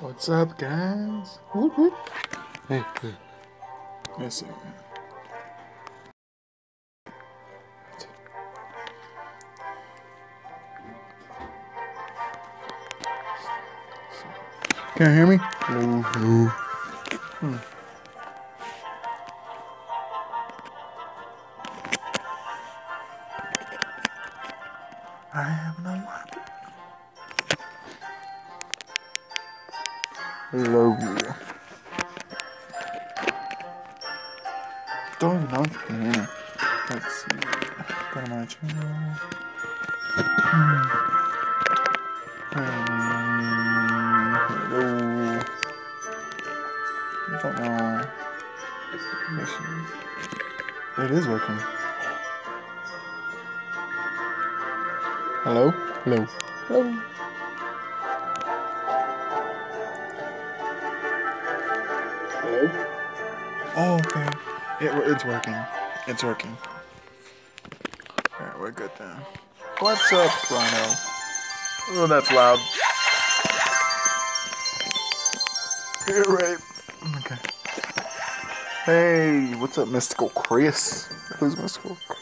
What's up, guys? Whoop, whoop. Hey, hey. Can you hear me? Hello, hello. Hmm. Hello? Hello. Hello. Oh, okay. It, it's working. It's working. Alright, we're good then. What's up, Rhino? Oh, that's loud. You're right. Okay. Hey, what's up, Mystical Chris? Who's Mystical? What's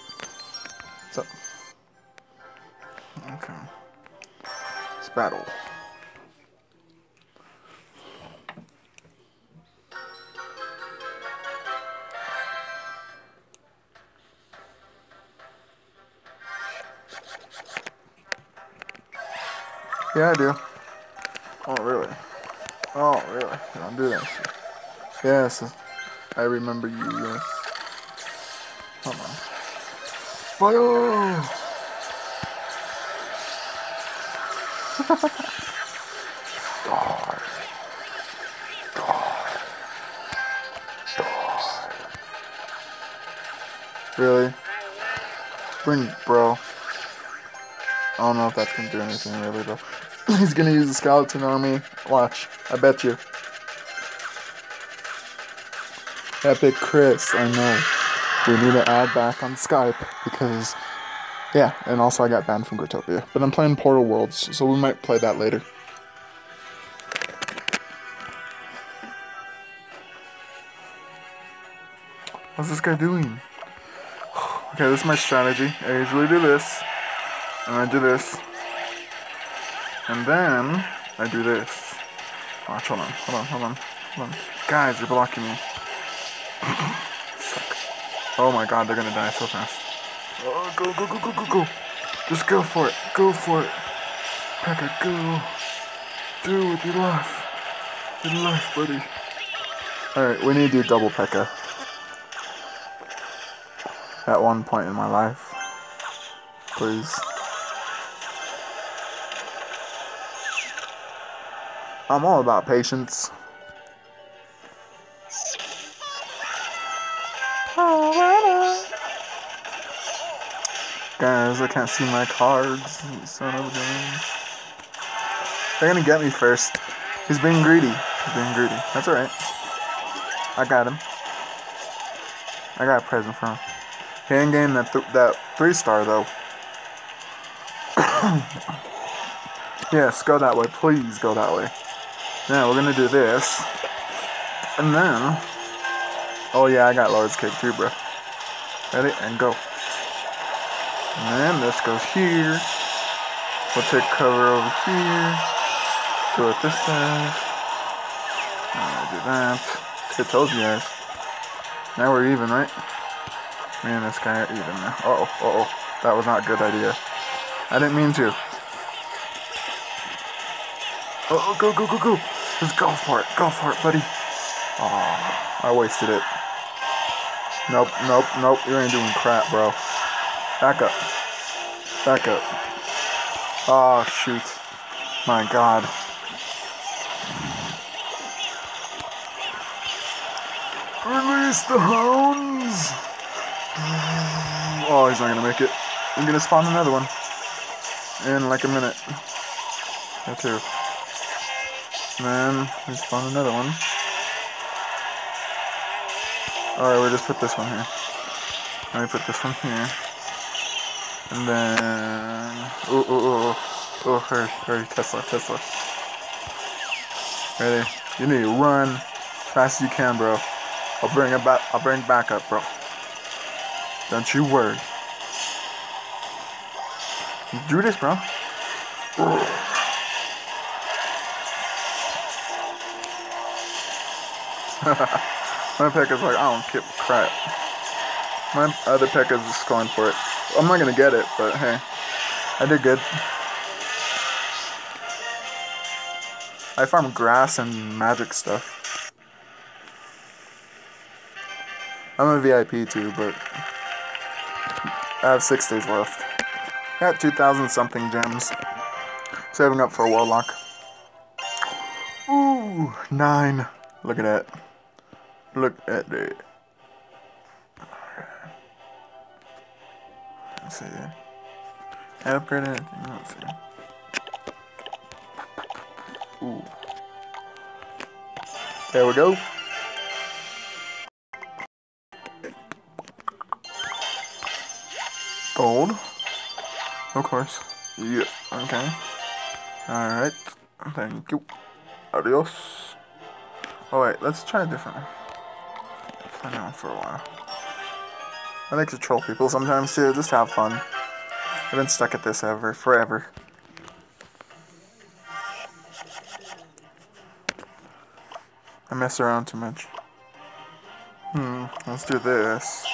battle. Yeah, I do. Oh, really? Oh, really? You don't do that shit. Yes, I remember you, yes. Hold on. Fire! Really? Bring, bro. I don't know if that's gonna do anything really though. He's gonna use the skeleton army. Watch. I bet you. Epic Chris, I know. We need to add back on Skype because yeah, and also I got banned from Growtopia. But I'm playing Portal Worlds, so we might play that later. What's this guy doing? Okay, this is my strategy. I usually do this. And I do this. And then I do this. Watch, hold on, hold on, hold on, hold on. Guys, you're blocking me. Suck. Oh my god, they're gonna die so fast. Oh, go, go, go, go, go, go. Just go for it. Go for it. Pekka, go. Do with your life. Your life, buddy. Alright, we need to do double Pekka. At one point in my life. Please. I'm all about patience. Guys, I can't see my cards. Son of a gun. They're gonna get me first. He's being greedy. He's being greedy. That's alright. I got him. I got a present for him. He ain't getting that, th that three star though. yes, go that way. Please go that way. Now we're gonna do this. And then. Oh yeah, I got Lord's Cake too, bro. Ready? And go. And then this goes here. We'll take cover over here. See what this. I'll do that. I told you guys. Now we're even, right? Me and this guy are even now. Uh oh, uh oh. That was not a good idea. I didn't mean to. Oh, go, go, go, go. Just go for it. Go for it, buddy. Oh, I wasted it. Nope, nope, nope. You ain't doing crap, bro. Back up. Back up. Oh, shoot. My god. Release the hounds! Oh, he's not gonna make it. I'm gonna spawn another one. In like a minute. Or two. then we spawn another one. Alright, we just put this one here. Let me put this one here. And then... Oh, oh, oh, oh. Hurry, hurry, Tesla, Tesla. Ready? You need to run fast as you can, bro. I'll bring it back. I'll bring back up, bro. Don't you worry. Do this, bro. My pick is like, I don't give crap. My other pick is just going for it. I'm not gonna get it, but hey, I did good. I farm grass and magic stuff. I'm a VIP too, but I have six days left. Got 2,000 something gems. Saving up for a warlock. Ooh, nine. Look at that. Look at that. I upgraded. See. Ooh. There we go. Gold. Of course. Yeah. Okay. Alright. Thank you. Adios. Oh wait, let's try a different one. Now for a while. I like to troll people sometimes too, just have fun. I've been stuck at this ever, forever. I mess around too much. Hmm, let's do this.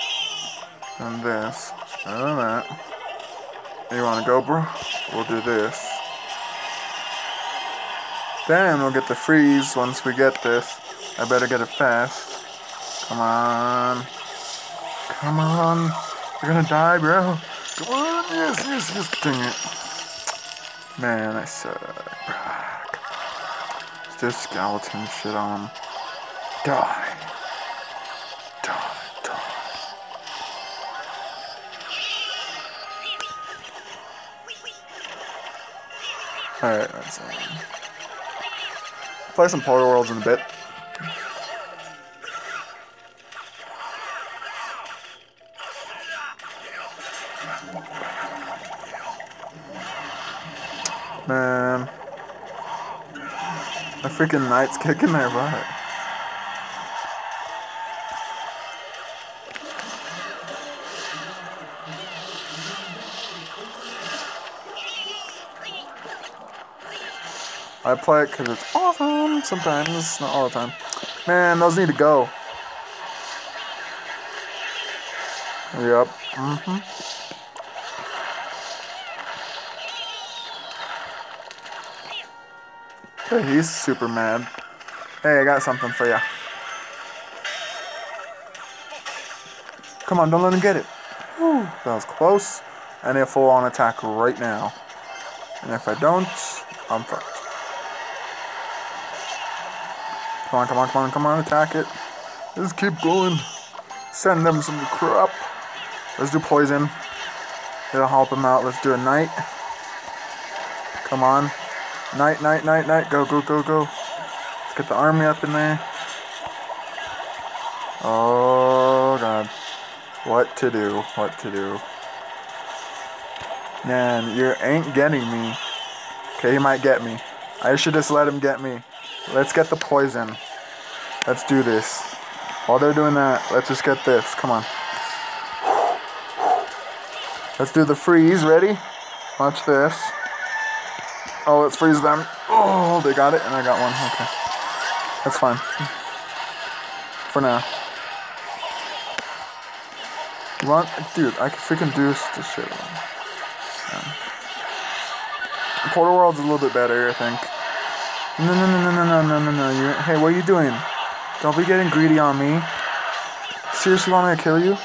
And this. And that. You wanna go, bro? We'll do this. Then we'll get the freeze once we get this. I better get it fast. Come on. Come on. You're gonna die, bro. Come on. Yes, yes, yes. Dang it. Man, I suck, bro. This skeleton shit on. Die. Die, die. Alright, um, Play some Portal Worlds in a bit. Freaking knight's kicking their butt. I play it because it's awesome sometimes, not all the time. Man, those need to go. Yep. Mm-hmm. He's super mad. Hey, I got something for you. Come on, don't let him get it. Whew, that was close. Need a full-on attack right now. And if I don't, I'm fucked. Come on, come on, come on, come on, attack it. Let's keep going. Send them some crap. Let's do poison. It'll help him out. Let's do a knight. Come on. Knight, night, night, night. Go, go, go, go. Let's get the army up in there. Oh, God. What to do? What to do? Man, you ain't getting me. Okay, he might get me. I should just let him get me. Let's get the poison. Let's do this. While they're doing that, let's just get this. Come on. Let's do the freeze. Ready? Watch this. Oh, let's freeze them. Oh, they got it, and I got one. Okay. That's fine. For now. Run, dude, I can freaking do this shit. Yeah. Portal World's a little bit better, I think. No, no, no, no, no, no, no, no, no. Hey, what are you doing? Don't be getting greedy on me. Seriously want me to kill you?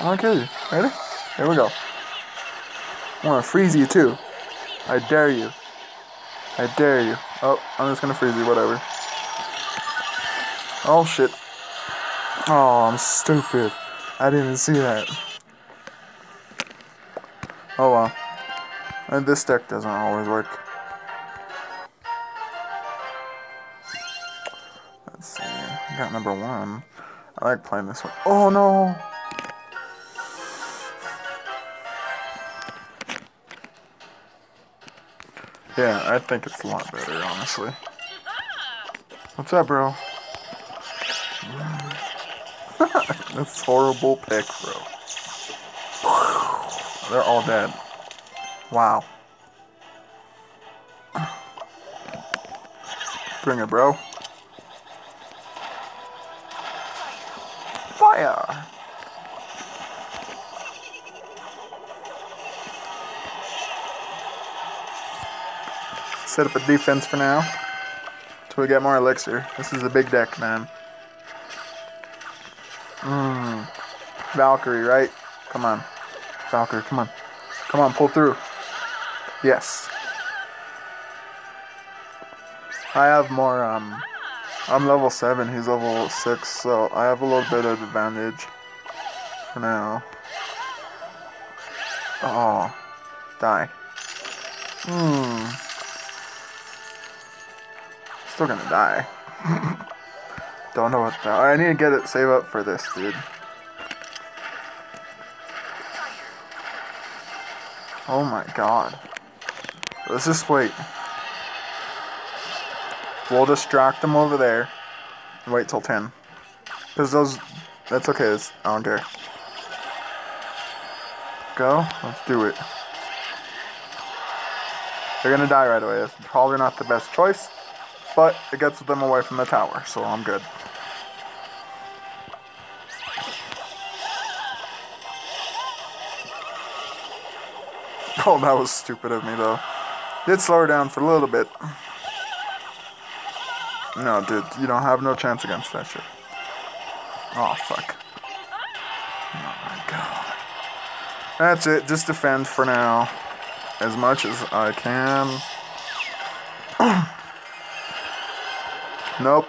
I want to kill you. Ready? Here we go. I want to freeze you too. I dare you. I dare you. Oh, I'm just to freeze you. Whatever. Oh, shit. Oh, I'm stupid. I didn't see that. Oh, well. And this deck doesn't always work. Let's see. got number one. I like playing this one. Oh no! Yeah, I think it's a lot better, honestly. What's up, bro? That's horrible pick, bro. They're all dead. Wow. Bring it, bro. Set up a defense for now. Till we get more elixir. This is a big deck, man. Mmm. Valkyrie, right? Come on. Valkyrie, come on. Come on, pull through. Yes. I have more, um, I'm level 7, he's level 6, so I have a little bit of advantage for now. Oh, die. Still gonna die. Don't know what the. I need to get it, save up for this, dude. Oh my god. Let's just wait. We'll distract them over there. And wait till 10. Because those. That's okay. It's, I don't care. Go. Let's do it. They're gonna die right away. That's probably not the best choice. But it gets them away from the tower, so I'm good. Oh, that was stupid of me, though. Did slow her down for a little bit. No, dude, you don't have no chance against that shit. Oh, fuck. Oh, my God. That's it. Just defend for now. As much as I can. Nope.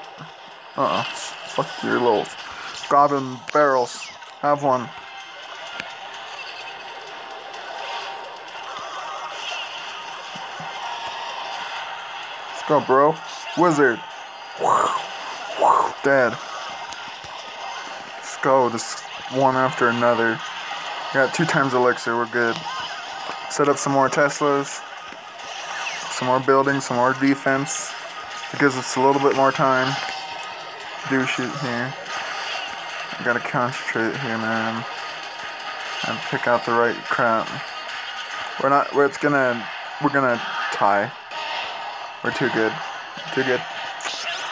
Uh-uh. Fuck your little goblin barrels. Have one. Let's go, bro. Wizard. Dead. Let's go. Just one after another. Got two times elixir. We're good. Set up some more Teslas. Some more buildings. Some more defense. It gives us a little bit more time. Do shoot here. I gotta concentrate here, man. And pick out the right crap. We're not. We're, it's gonna. We're gonna tie. We're too good. Too good.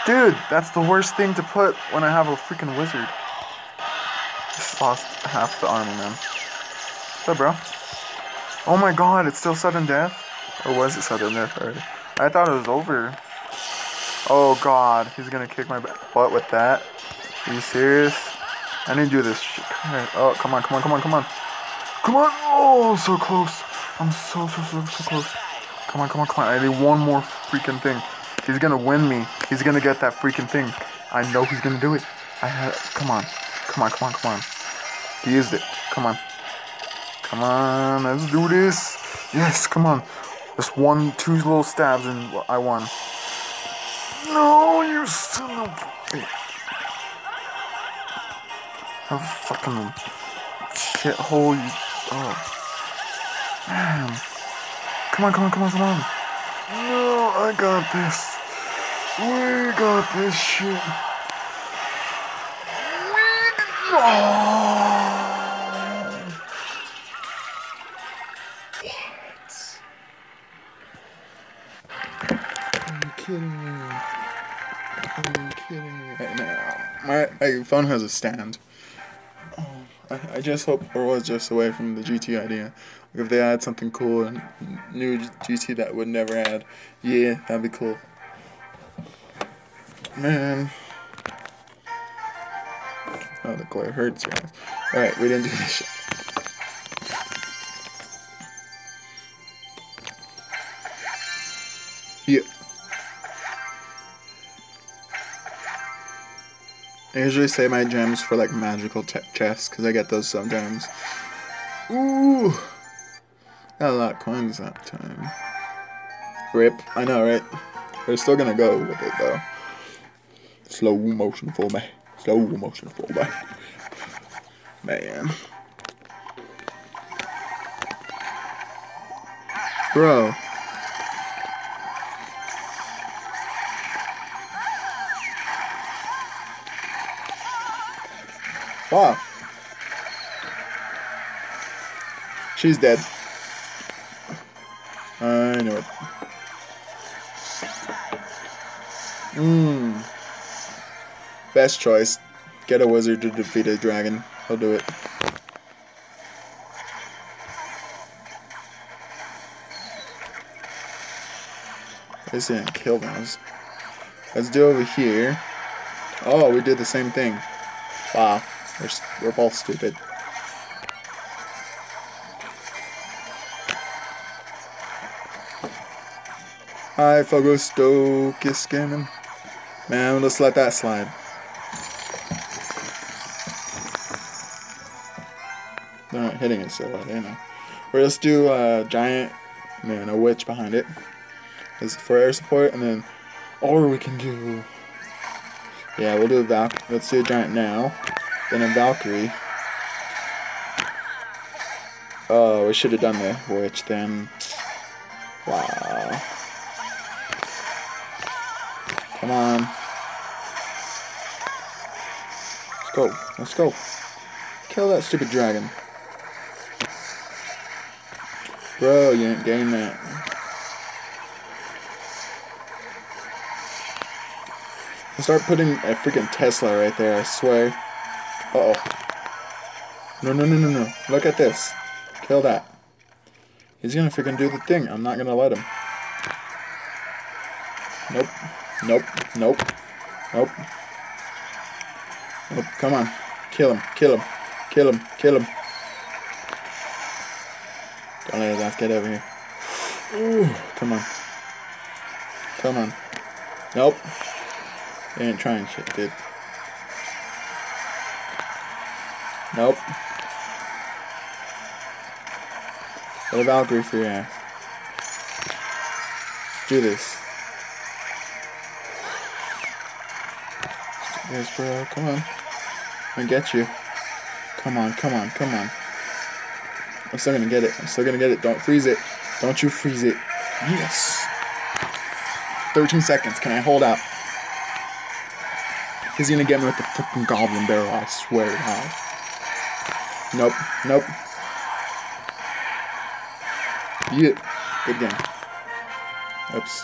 Dude, that's the worst thing to put when I have a freaking wizard. Just lost half the army, man. What's up, bro? Oh my god, it's still sudden death? Or was it sudden death already? I thought it was over. Oh god, he's gonna kick my butt with that. Are you serious? I need to do this. Oh, come on, come on, come on, come on. Come on! Oh, so close. I'm so, so, so, so close. Come on, come on, come on. I need one more freaking thing. He's gonna win me. He's gonna get that freaking thing. I know he's gonna do it. I have. Come on. Come on, come on, come on. He used it. Come on. Come on, let's do this. Yes, come on. Just one, two little stabs and I won. No, you son of a bitch. How fucking shithole you. Oh. Man. Come on, come on, come on, come on. No, I got this. We got this shit. We... Oh. What? Are you kidding me? Right now? My, my phone has a stand. I, just hope or was just away from the GT idea if they add something cool and new GT that would never add, yeah, that'd be cool. Man. Oh, the glare hurts eyes. Alright, we didn't do this shit. Yeah. I usually save my gems for like magical chests because I get those sometimes. Ooh. Got a lot of coins that time. Rip. I know, right? We're still gonna go with it, though. Slow motion for me. Slow motion for me. Man. Bro. Wow. She's dead. I knew it. Mmm. Best choice. Get a wizard to defeat a dragon. He'll do it. This didn't kill those. Let's do over here. Oh, we did the same thing. Wow. We're, we're both stupid. Hi, Fogosto, scamming. Man, let's let that slide. They're not hitting it so well, you know. We're just do a giant, man, a witch behind it. Is for air support, and then, or we can do, yeah, we'll do Val. Let's do a giant now, then a Valkyrie. Oh, we should have done the witch then. Wow. Come on. Let's go. Let's go. Kill that stupid dragon. Bro, you ain't getting that. Start putting a freaking Tesla right there, I swear. Uh oh No, no, no, no, no. Look at this. Kill that. He's gonna freaking do the thing. I'm not gonna let him. Nope. Nope. Nope. Nope. Nope. Come on. Kill him. Kill him. Kill him. Kill him. Don't let his ass get over here. Ooh. Come on. Come on. Nope. They ain't trying shit, dude. Nope. What Valkyrie for your ass. Do this. Yes, bro. Come on. I get you. Come on, come on, come on. I'm still gonna get it. I'm still gonna get it. Don't freeze it. Don't you freeze it. Yes. 13 seconds. Can I hold out? He's gonna get me with the freaking goblin barrel, I swear to God. Nope, nope. Yeah, good game. Oops.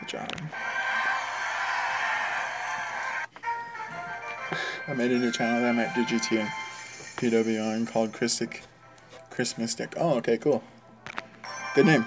Good job. I made a new channel that I might do GT and PWR called Christic Chris Mystic. Oh, okay, cool. Good name.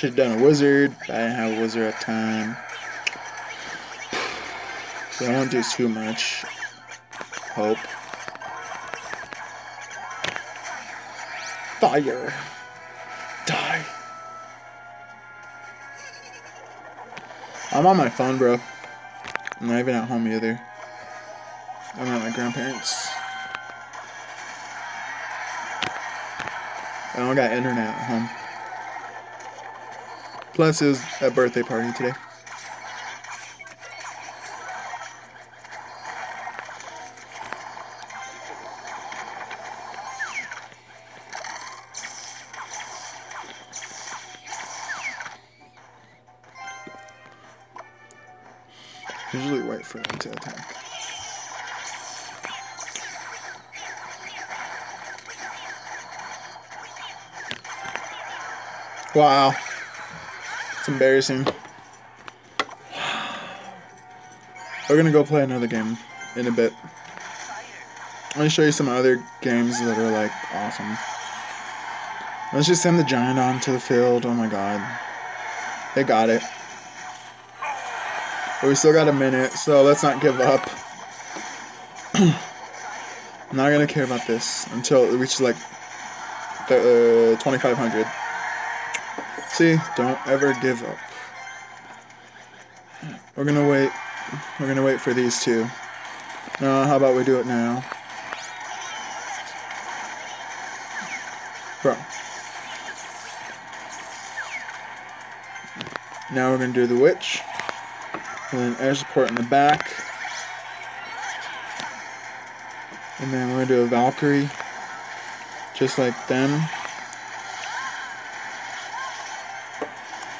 Should have done a wizard. I didn't have a wizard at time. I won't do too much. Hope. Fire. Die. I'm on my phone, bro. I'm not even at home either. I'm at my grandparents'. I don't got internet at home. Plus, it was a birthday party today. Usually wait for them to attack. Wow. Embarrassing. We're gonna go play another game in a bit. Let me show you some other games that are like awesome. Let's just send the giant onto the field. Oh my god. They got it. But we still got a minute, so let's not give up. I'm not gonna care about this until it reaches like the uh, 2500. Don't ever give up. We're gonna wait. We're gonna wait for these two. How about we do it now? Bro. Now we're to do the witch. And then air support in the back. And then we're to do a Valkyrie. Just like them.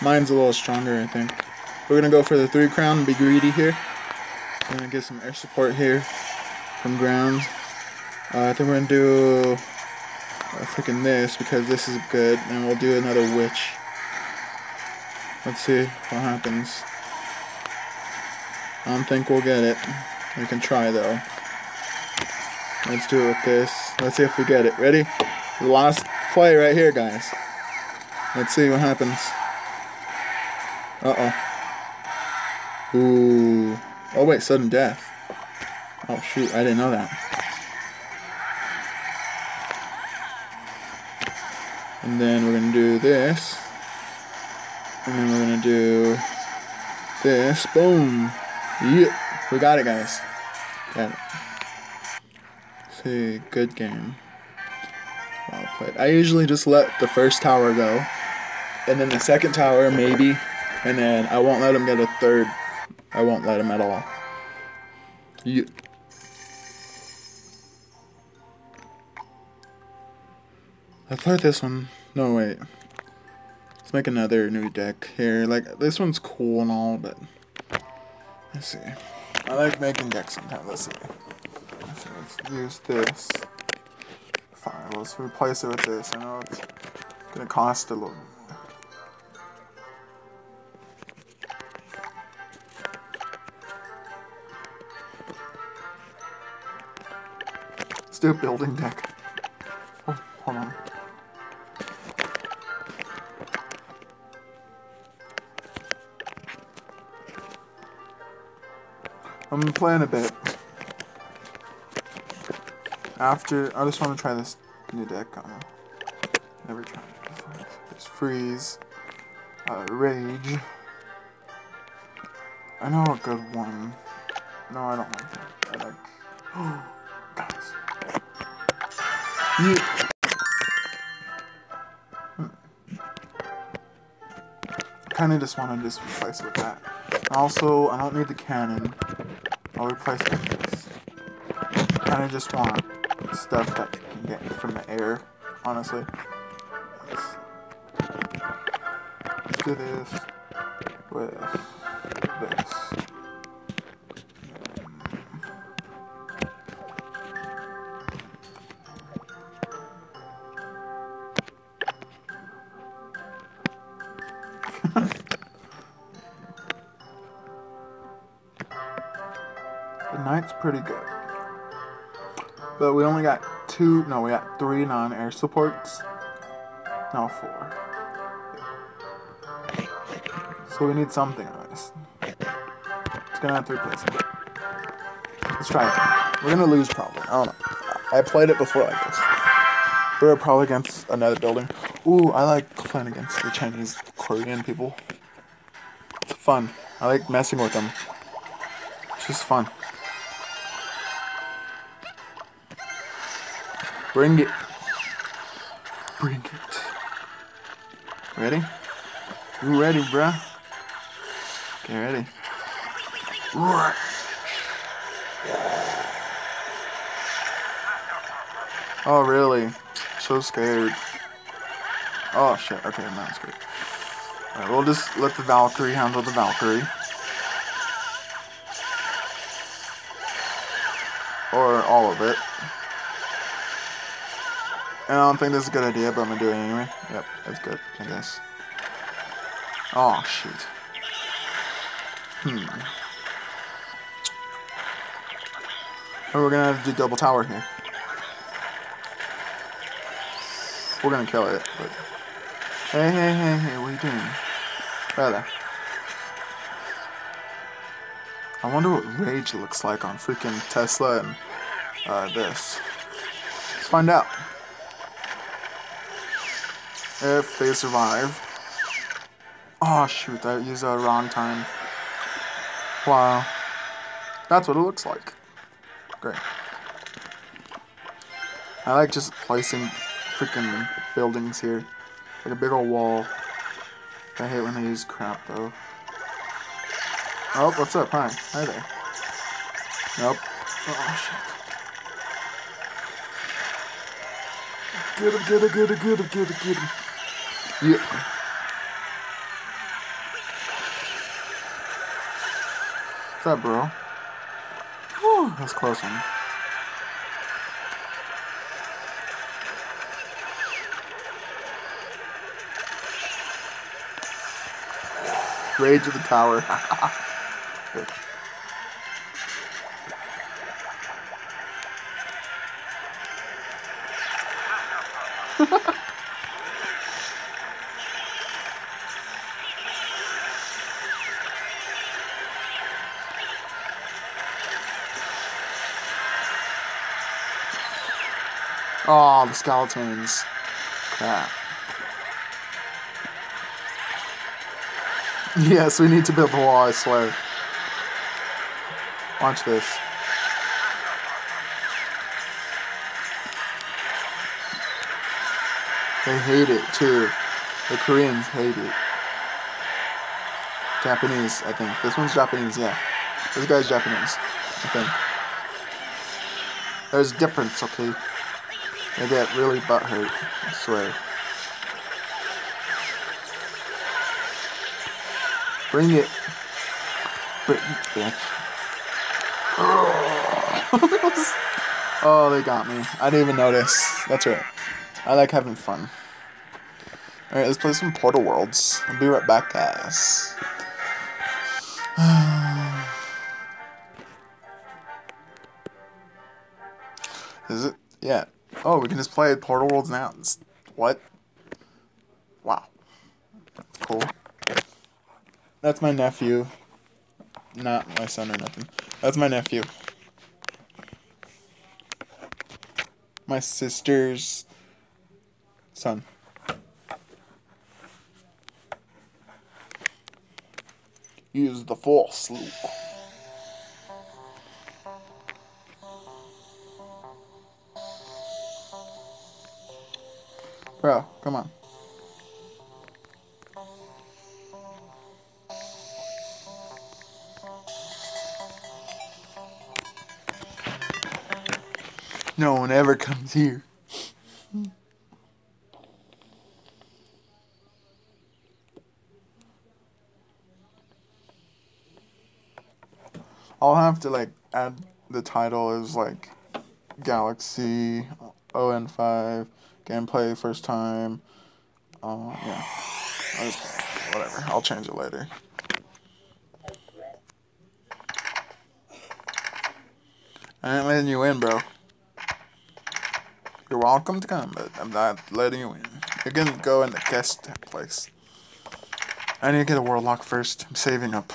Mine's a little stronger, I think. We're going to go for the three crown and be greedy here. I'm going to get some air support here from ground. Uh, I think we're going to do uh, freaking this because this is good. And we'll do another witch. Let's see what happens. I don't think we'll get it. We can try though. Let's do it with this. Let's see if we get it. Ready? Last play right here, guys. Let's see what happens. Uh-oh. Ooh. Oh, wait, sudden death. Oh, shoot, I didn't know that. And then we're going to do this. And then we're going to do this. Boom. Yep. We got it, guys. Got it. See, good game. Well played. I usually just let the first tower go. And then the second tower, maybe. And then I won't let him get a third. I won't let him at all. Yeah. I played this one. No, wait. Let's make another new deck here. Like, this one's cool and all, but... Let's see. I like making decks sometimes. Let's see. Let's, let's use this. Fine, let's replace it with this. I know it's gonna cost a little. Do a building deck. Oh, hold on. I'm playing a bit. After, I just want to try this new deck. I. Never tried. There's Freeze, uh, Rage. I know a good one. No, I don't like that. I like. Oh, guys. Kind of just want to just replace it with that. Also, I don't need the cannon. I'll replace it with this. Kind of just want stuff that you can get from the air, honestly. Let's, let's do this with pretty good. But we only got two, no, we got three non-air supports. Now four. So we need something nice. It's gonna have to replace. Let's try it. We're gonna lose probably. I don't know. I played it before like this. We're probably against another building. Ooh, I like playing against the Chinese Korean people. It's fun. I like messing with them. It's just fun. Bring it. Bring it. Ready? You ready, bruh? Okay, ready. Oh, really? So scared. Oh, shit. Okay, I'm not scared. Alright, we'll just let the Valkyrie handle the Valkyrie. I don't think this is a good idea, but I'm gonna do it anyway. Yep, that's good, I guess. Oh, shoot. Hmm. Oh, we're gonna have to do double tower here. We're gonna kill it, but... Hey, hey, hey, hey, what are you doing? Brother. I wonder what rage looks like on freaking Tesla and uh, this. Let's find out if they survive. Oh shoot, I used a wrong time. Wow. That's what it looks like. great. I like just placing freaking buildings here. Like a big old wall. I hate when they use crap though. Oh, what's up? Hi. Hi there. Nope. Oh, shit. Get him, get him, get him, get him, get him, get him. Yeah. What's up, bro? Whew, that's close one. Rage of the Tower. the skeletons. Crap. Yes, we need to build the wall, I swear. Watch this. They hate it too. The Koreans hate it. Japanese, I think. This one's Japanese, yeah. This guy's Japanese, I think. There's a difference, okay? They get really butthurt, I swear. Bring it. Bring it, bitch. oh, they got me. I didn't even notice. That's right. I like having fun. Alright, let's play some Portal Worlds. I'll be right back, guys. Oh, we can just play Portal Worlds now. What? Wow. That's cool. That's my nephew. Not my son or nothing. That's my nephew. My sister's son. Use the force, Luke. Bro, come on. No one ever comes here. I'll have to like add the title as like Galaxy ON5 gameplay first time. Uh, yeah, I'll just, whatever. I'll change it later. I ain't letting you in, bro. You're welcome to come, but I'm not letting you in. You're gonna go in the guest place. I need to get a warlock first. I'm saving up.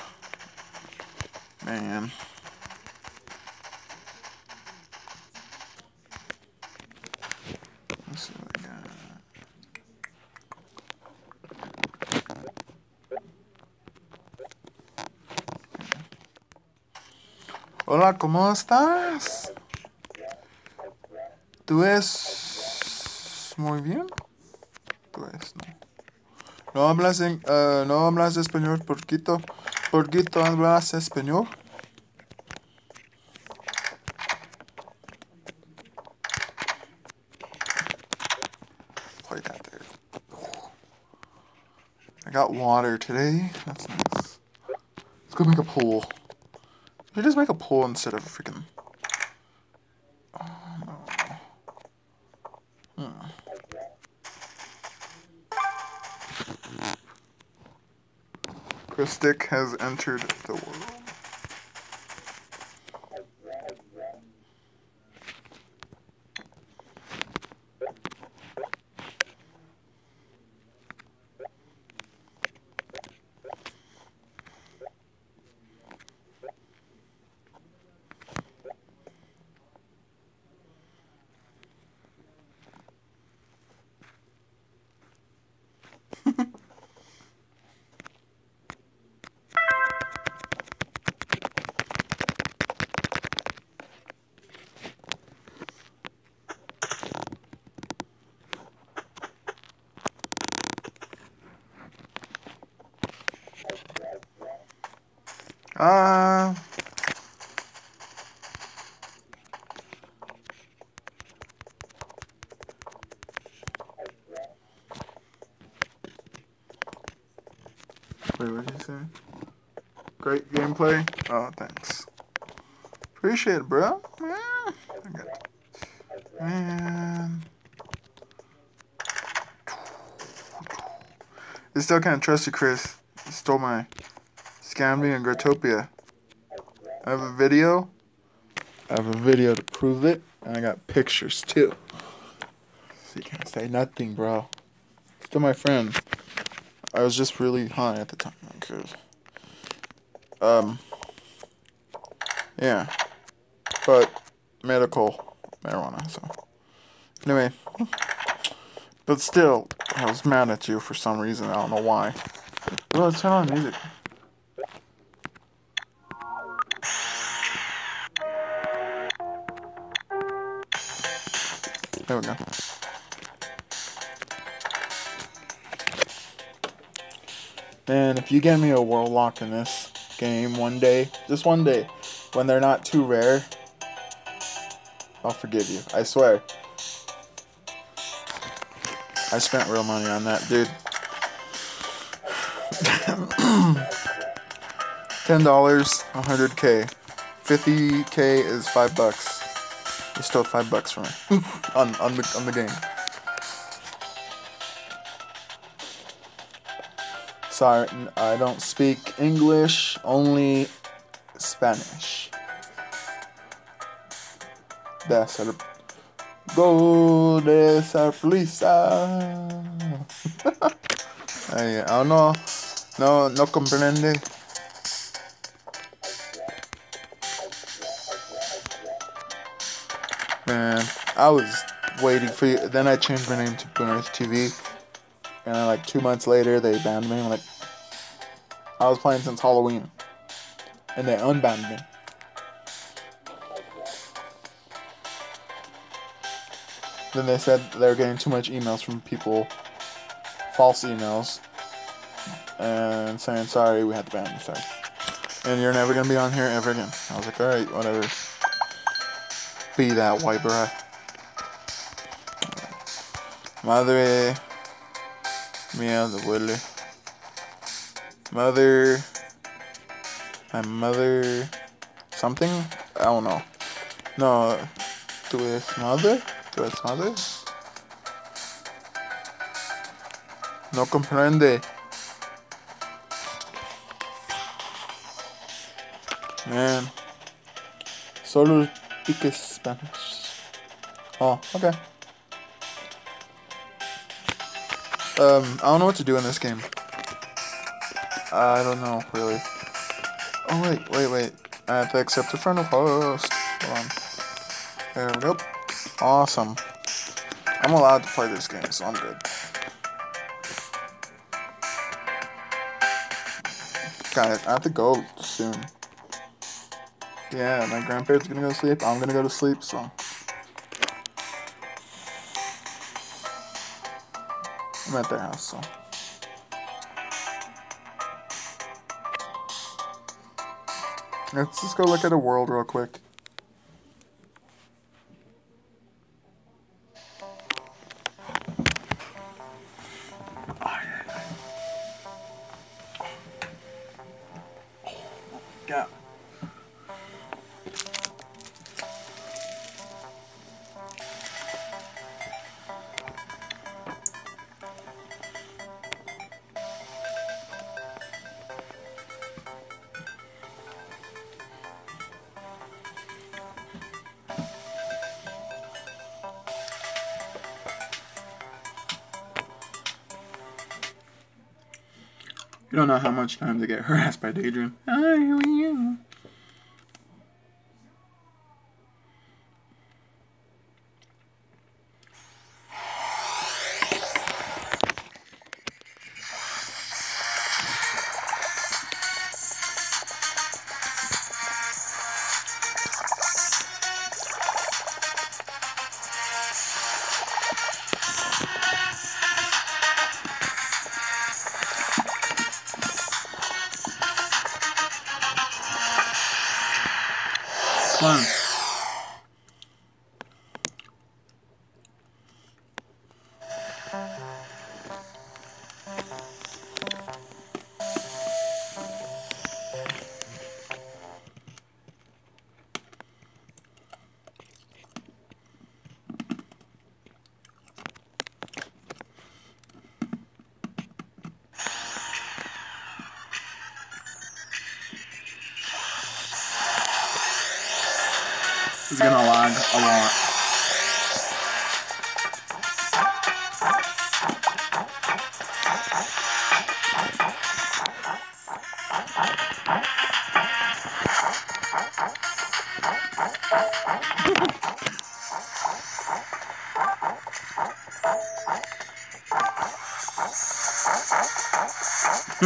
Man. Hola, ¿cómo estás? ¿Tú es muy bien? Pues no. No hablas, en, uh, no hablas español, porquito. Porquito, hablas español. I got water today. That's nice. Let's go make a pool. We just make a pool instead of freaking. Oh hmm. Christic has entered the world. Great gameplay? Oh, thanks. Appreciate it, bro. Yeah. Man. I still can't trust you, Chris. You stole my scammed me in Growtopia. I have a video. I have a video to prove it. And I got pictures, too. So you can't say nothing, bro. Still my friend. I was just really high at the time. Cause, um, yeah. But medical marijuana, so. Anyway. But still, I was mad at you for some reason. I don't know why. Well, let's turn on music. There we go. Man, if you get me a world lock in this game one day, just one day, when they're not too rare, I'll forgive you. I swear. I spent real money on that, dude. Ten dollars, hundred K. Fifty K is five bucks. You stole five bucks from me on on the on the game. Sorry, I don't speak English, only Spanish. It. Go de esa prisa. I don't know. No, no comprende. Man, I was waiting for you. Then I changed my name to Booners TV. And then like two months later, they banned me. I'm like, I was playing since Halloween, and they unbanned me. Then they said they were getting too much emails from people, false emails, and saying sorry, we had to ban you, sorry. And you're never gonna be on here ever again. I was like, alright, whatever. Be that white bra. Madre Mia the Woodley. Mother. My mother. Something? I don't know. No. Tu es mother? Tu es mother? No comprende. Man. Solo speaks Spanish. Oh, okay. Um, I don't know what to do in this game. I don't know, really. Oh, wait, wait, wait. I have to accept a friend request. Hold on. There we go. Awesome. I'm allowed to play this game, so I'm good. Guys, I have to go soon. Yeah, my grandparents are gonna go to sleep. I'm gonna go to sleep, so. I'm at their house, so. Let's just go look at a world real quick. You don't know how much time to get harassed by Daydream. Hi, who are you?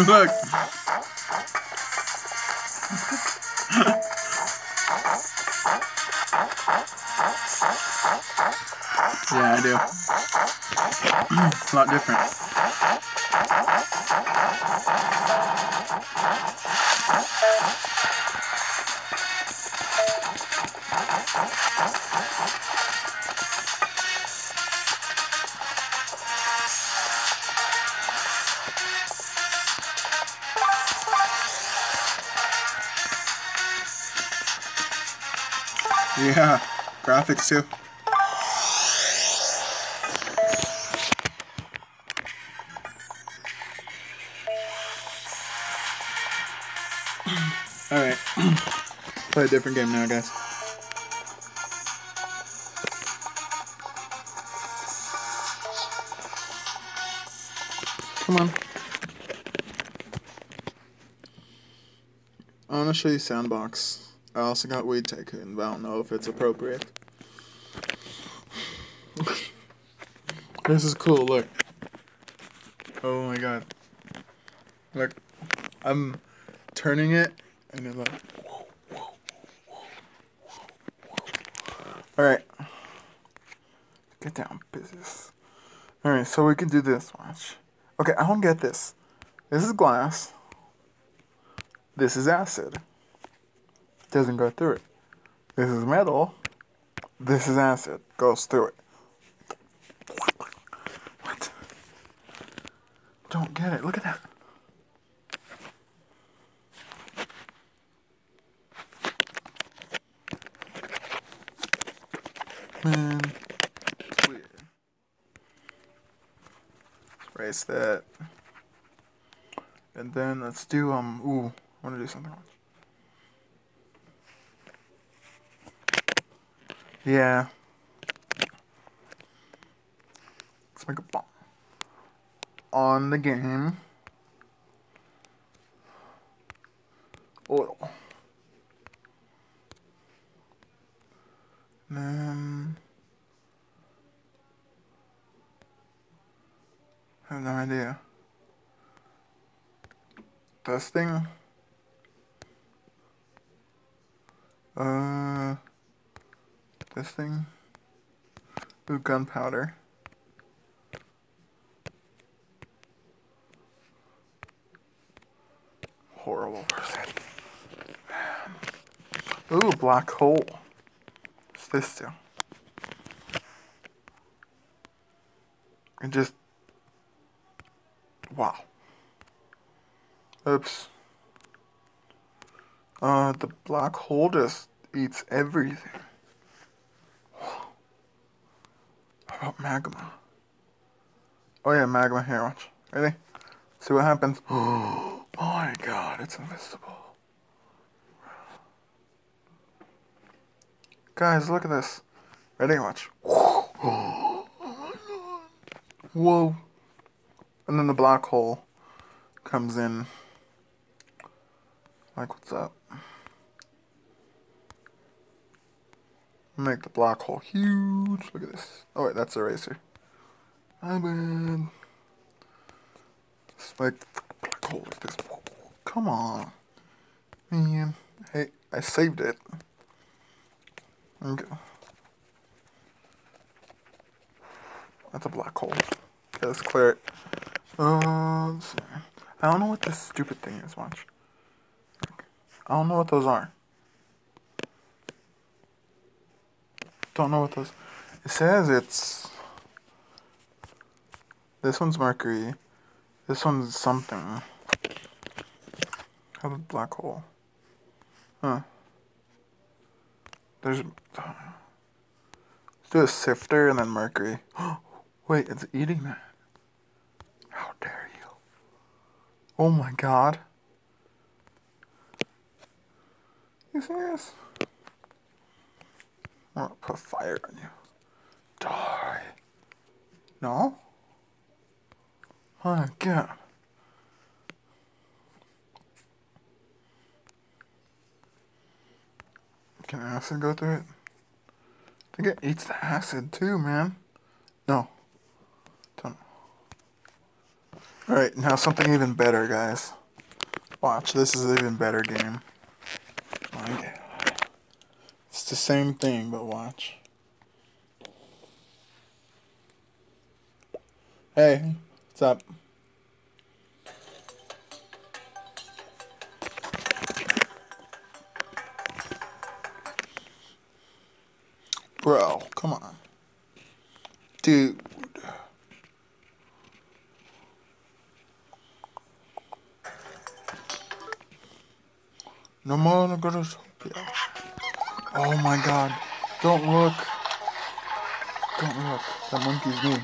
Look. Yeah, I do. a lot different. Yeah, graphics too. Alright. Play a different game now, guys. Come on. I want to show you Sandbox. I also got Weed Tycoon, but I don't know if it's appropriate. this is cool, look. Oh my god. Look. I'm turning it, and it like. Alright. Get down, business. Alright, so we can do this, watch. Okay, I don't get this. This is glass. This is acid. Doesn't go through it. This is metal. This is acid. Goes through it. What? Don't get it. Look at that. Man, it's erase that. And then let's do um. Ooh, I want to do something else. Yeah. Let's make a bomb. On the game. Oil. Then. I have no idea. Testing. thing. This thing. Ooh, gunpowder. Horrible person. Ooh, black hole. What's this do? It just. Wow. Oops. Uh, the black hole just eats everything. How about magma? Oh yeah, magma here, watch. Ready? See what happens. Oh my god, it's invisible. Guys, look at this. Ready? Watch. Whoa. And then the black hole comes in. Like, what's up? Make the black hole huge. Look at this. Oh wait, that's eraser. Bad. Let's make the black hole like this. Come on. Man. Hey, I saved it. Okay. That's a black hole. Okay, let's clear it. Uh. I don't know what this stupid thing is. Watch. I don't know what those are. Don't know what those. It says it's. This one's mercury. This one's something. How a black hole? Huh. There's. Let's do a sifter and then mercury. Wait, it's eating that. How dare you? Oh my god. You serious? I'm gonna put fire on you. Die. No? Oh my god. Can acid go through it? I think it eats the acid too, man. No. Don't. Alright, now something even better, guys. Watch, this is an even better game. My god. It's the same thing, but watch. Hey, what's up? Bro, come on. Dude. No more Nagarotopia. Oh my god. Don't look. Don't look. That monkey's me.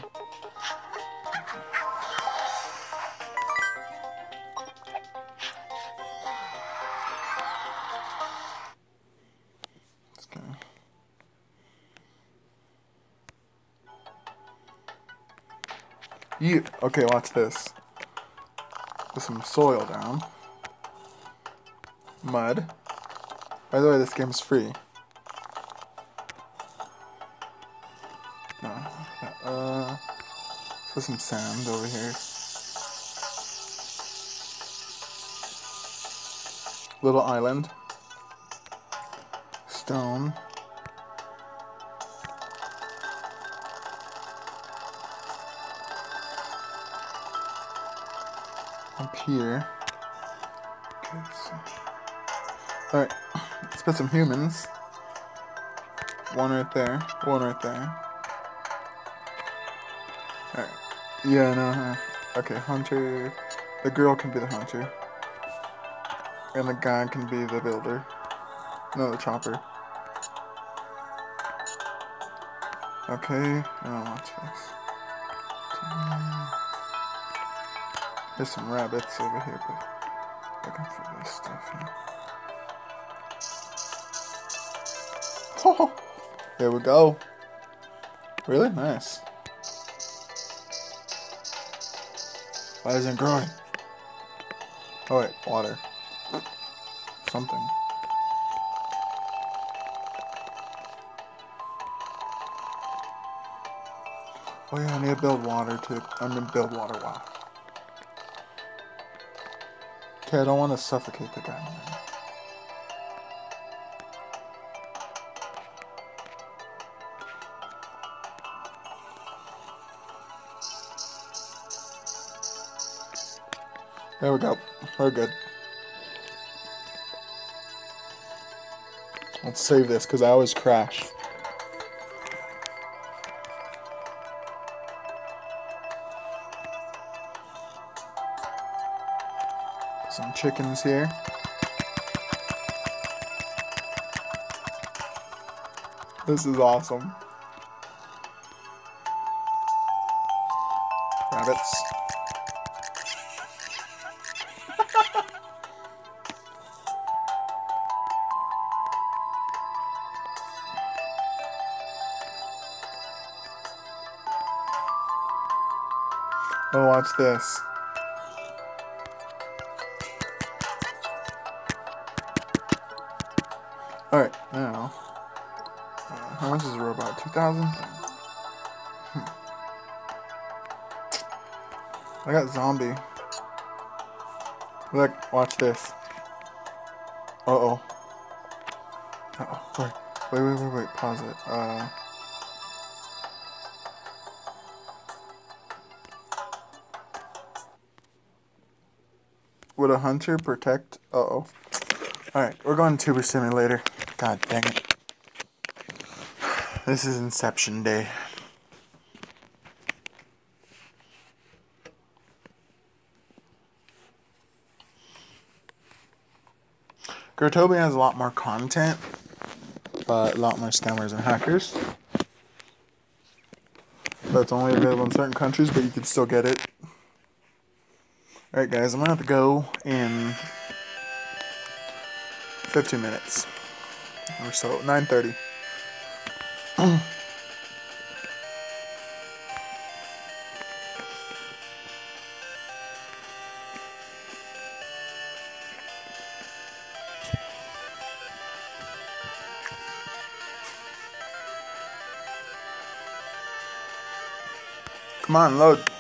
You okay? Watch this. Put some soil down. Mud. By the way, this game's free. Put some sand over here. Little island. Stone. up here. Alright, let's put some humans. One right there, one right there. Yeah, no, huh. Okay, hunter. The girl can be the hunter. And the guy can be the builder. No, the chopper. Okay, now watch this. There's some rabbits over here, but looking for this stuff here. Oh, there we go. Really nice. Why isn't it growing? Oh wait, water. Something. Oh yeah, I need to build water too. I'm gonna build water wow. Okay, I don't want to suffocate the guy. There we go. We're good. Let's save this because I always crash. Some chickens here. This is awesome. Rabbits. This. Alright, now. Uh, how much is a robot? 2000 hmm. I got zombie. Look, watch this. Uh oh. Uh oh. Wait, wait, wait, wait, wait. Pause it. Uh. Would a hunter protect? Uh oh. Alright, we're going to Tuber Simulator. God dang it. This is Inception Day. Growtopia has a lot more content, but a lot more scammers and hackers. That's only available in certain countries, but you can still get it. Guys, I'm gonna have to go in 15 minutes or so, 9.30. Come on, load.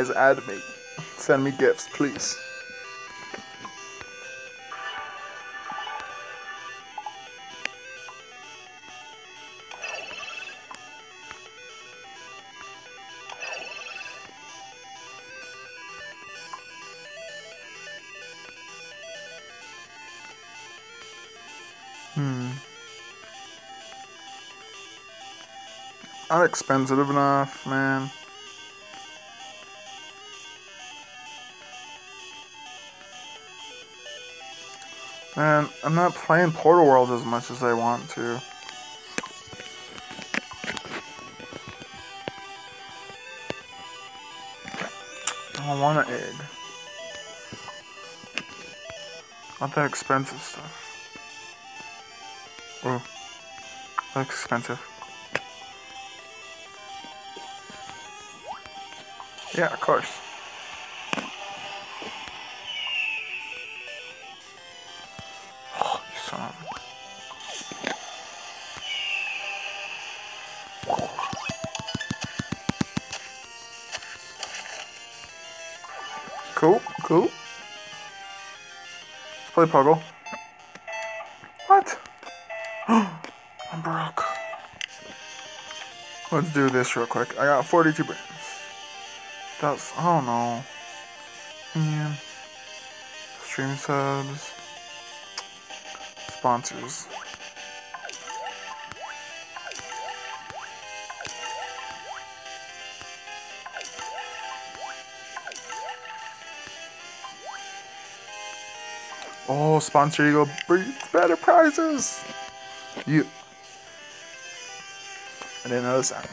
Guys, add me. Send me gifts, please. Hmm. Not expensive enough, man. Man, I'm not playing Portal World as much as I want to. I want an egg. Not that expensive stuff. Oh, that's expensive. Yeah, of course. Play Puggle. What? I'm broke. Let's do this real quick. I got 42 brands. That's, I don't know. Man. Stream subs. Sponsors. Oh, sponsor Eagle breeds better prizes. You. I didn't notice that.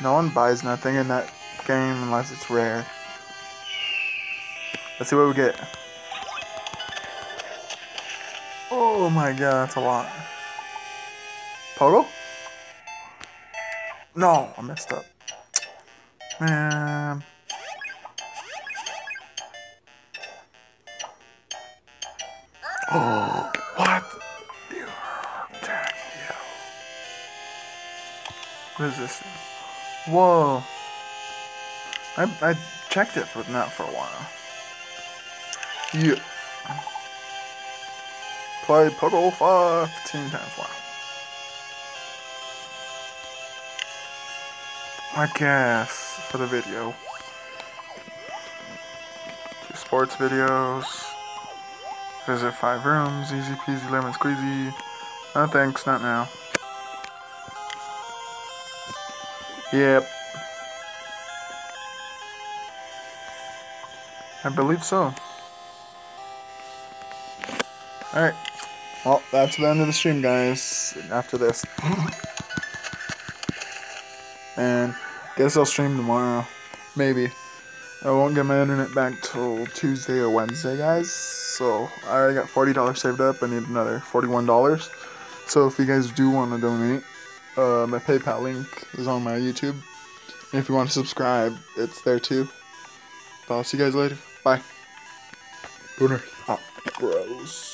no one buys nothing in that game unless it's rare. Let's see what we get. Oh my god, that's a lot. Pogo? No, I messed up. Man. Oh, what? You you. What is this? Whoa. I, I checked it, but not for a while. Yeah. Play Puggle 15 times. Wow. I guess for the video. Sports videos. Visit five rooms. Easy peasy lemon squeezy. No thanks, not now. Yep. I believe so. Alright. Well, that's the end of the stream, guys. After this. and guess I'll stream tomorrow. Maybe. I won't get my internet back till Tuesday or Wednesday, guys. So, I already got $40 saved up. I need another $41. So, if you guys do want to donate, uh, my PayPal link is on my YouTube. And if you want to subscribe, it's there too. But I'll see you guys later. Bye. Booner. Oh, gross.